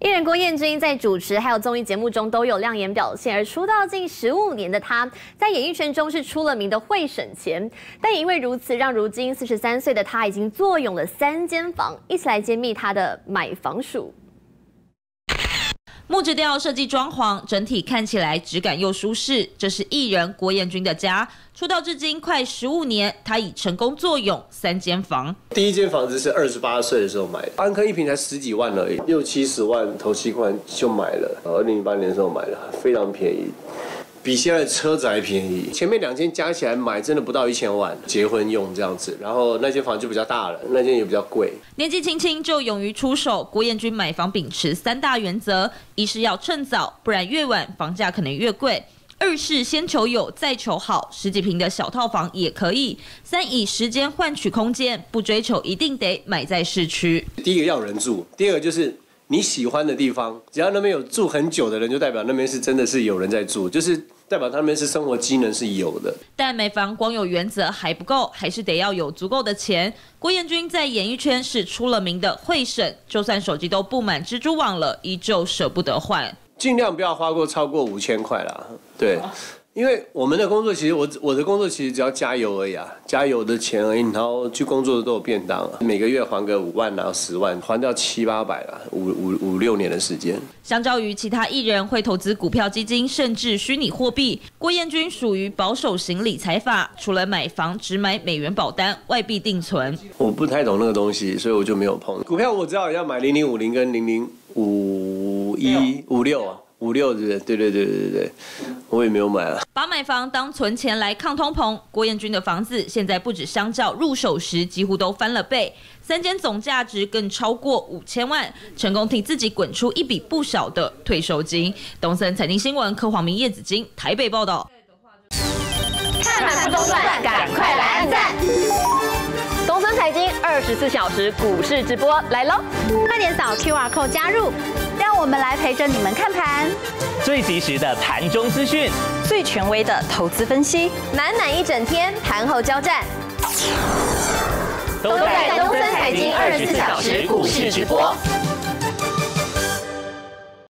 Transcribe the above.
艺人郭彦均在主持还有综艺节目中都有亮眼表现，而出道近十五年的他，在演艺圈中是出了名的会省钱，但也因为如此，让如今四十三岁的他已经坐拥了三间房。一起来揭秘他的买房术。木质调设计装潢，整体看起来质感又舒适。这是艺人郭彦均的家，出道至今快十五年，他已成功坐拥三间房。第一间房子是二十八岁的时候买的，安科一平才十几万而已，六七十万头七款就买了。二零零八年的时候买的，非常便宜。比现在车子还便宜，前面两间加起来买真的不到一千万，结婚用这样子。然后那间房就比较大了，那间也比较贵。年纪轻轻就勇于出手，郭彦军买房秉持三大原则：一是要趁早，不然越晚房价可能越贵；二是先求有，再求好，十几平的小套房也可以；三以时间换取空间，不追求一定得买在市区。第一个要人住，第二个就是。你喜欢的地方，只要那边有住很久的人，就代表那边是真的是有人在住，就是代表他们是生活机能是有的。但买房光有原则还不够，还是得要有足够的钱。郭彦均在演艺圈是出了名的会省，就算手机都布满蜘蛛网了，依旧舍不得换。尽量不要花过超过五千块啦，对。因为我们的工作其实我我的工作其实只要加油而已啊，加油的钱而已，然后去工作的都有便当，啊每个月还个五万然后十万，还掉七八百了，五五五六年的时间。相较于其他艺人会投资股票基金甚至虚拟货币，郭彦均属于保守型理财法，除了买房只买美元保单、外币定存。我不太懂那个东西，所以我就没有碰股票。我知道要买零零五零跟零零五一五六啊。五六对对对对对对，我也没有买啊。把买房当存钱来抗通膨，郭彦军的房子现在不止相较入手时几乎都翻了倍，三间总价值更超过五千万，成功替自己滚出一笔不小的退休金。东森财经新闻柯黄明、叶子金台北报道。看盘不中断，赶快来按赞。东森财经二十四小时股市直播来喽，快点扫 QR code 加入。让我们来陪着你们看盘，最及时的盘中资讯，最权威的投资分析，满满一整天盘后交战，都在东森财经二十四小时股市直播。